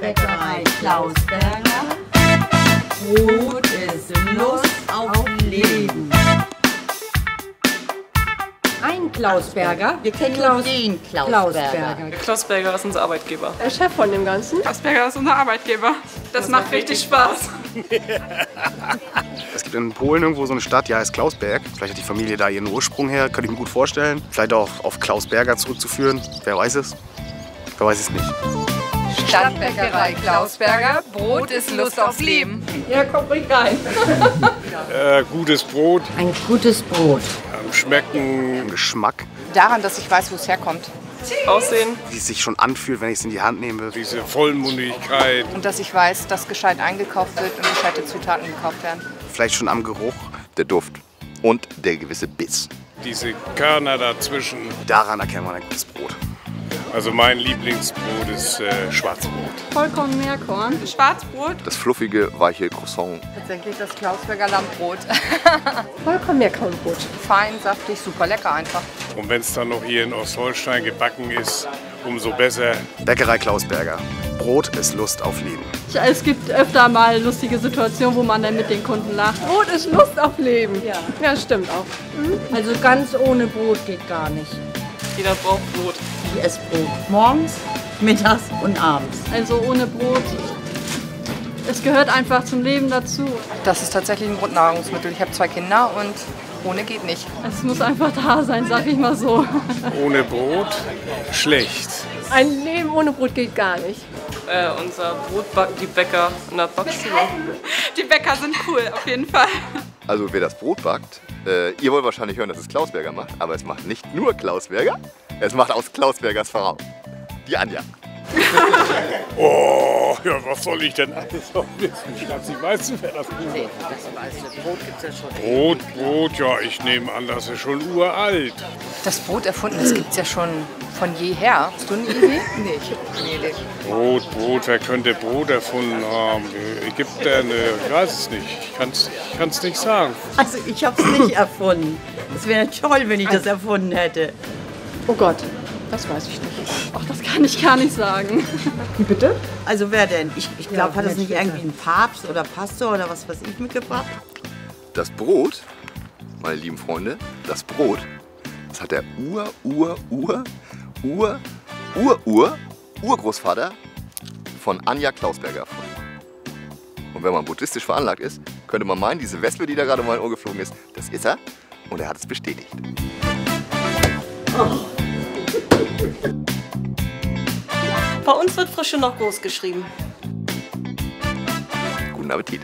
Stadtbäckerei Klausberger. Brot ist Lust auf Leben. Ein Klausberger. Wir kennen Klaus, den Klausberger. Klausberger ist unser Arbeitgeber. Der Chef von dem Ganzen. Klausberger ist unser Arbeitgeber. Das, macht richtig Spaß. Es gibt in Polen irgendwo so eine Stadt, die heißt Klausberg. Vielleicht hat die Familie da ihren Ursprung her, könnte ich mir gut vorstellen. Vielleicht auch auf Klausberger zurückzuführen. Wer weiß es? Wer weiß es nicht. Stadtbäckerei Klausberger. Brot ist Lust aufs Leben. Ja, komm, bring rein. Äh, gutes Brot, Ein gutes Brot. am Schmecken, Im Geschmack, Daran, dass ich weiß, wo es herkommt. Aussehen. wie es sich schon anfühlt, wenn ich es in die Hand nehme. diese Vollmundigkeit. Und dass ich weiß, dass gescheit eingekauft wird und gescheite Zutaten gekauft werden. Vielleicht schon am Geruch. der Duft und der gewisse Biss. Diese Körner dazwischen. Daran erkennt man ein gutes Brot. Also mein Lieblingsbrot ist äh, Schwarzbrot. Vollkommen Meerkorn. Schwarzbrot. Das fluffige, weiche Croissant. Tatsächlich das Klausberger Lammbrot. Vollkommen Meerkornbrot. Fein, saftig, super lecker einfach. Und wenn es dann noch hier in Ostholstein gebacken ist, umso besser. Bäckerei Klausberger. Brot ist Lust auf Leben. Ja, Es gibt öfter mal lustige Situationen, wo man dann mit den Kunden lacht. Brot ist Lust auf Leben. Ja, ja stimmt auch. Also ganz ohne Brot geht gar nicht. Jeder braucht Brot. Ich esse Brot. Morgens, mittags und abends. Also ohne Brot. Es gehört einfach zum Leben dazu. Das ist tatsächlich ein Grundnahrungsmittel. Ich habe zwei Kinder und ohne geht nicht. Es muss einfach da sein, sag ich mal so. Ohne Brot schlecht. Ein Leben ohne Brot geht gar nicht. Äh, unser Brot backen die Bäcker in der Backstube. Die Bäcker sind cool, auf jeden Fall. Also wer das Brot backt, äh, ihr wollt wahrscheinlich hören, dass es Klausberger macht, aber es macht nicht nur Klausberger, es macht aus Klausbergers Frau. Die Anja. Oh, ja, was soll ich denn alles noch wissen? Schatzi, weißt du, wer das Brot macht? Brot gibt es ja schon. Brot, Brot, ja, ich nehme an, das ist schon uralt. Das Brot erfunden, das gibt es ja schon von jeher. Hast du eine Idee? Nee, ich habe keine Idee. Brot, Brot, wer könnte Brot erfunden haben? Ägypter, ne, ich weiß es nicht. Ich kann es ich kann's nicht sagen. Also ich habe es nicht erfunden. Es wäre toll, wenn ich das erfunden hätte. Oh Gott, das weiß ich nicht. Ach, das kann ich gar nicht sagen. Wie bitte? Also wer denn? Ich, ich glaube, hat das nicht irgendwie ein Papst oder Pastor oder was weiß ich mitgebracht? Das Brot, meine lieben Freunde, das Brot, das hat der Ur, Ur, Ur, Ur, Ur, Ur, Urgroßvater von Anja Klausberger erfunden. Und wenn man buddhistisch veranlagt ist, könnte man meinen, diese Wespe, die da gerade in mein Ohr geflogen ist, das ist er. Und er hat es bestätigt. Bei uns wird Frische noch groß geschrieben. Guten Appetit.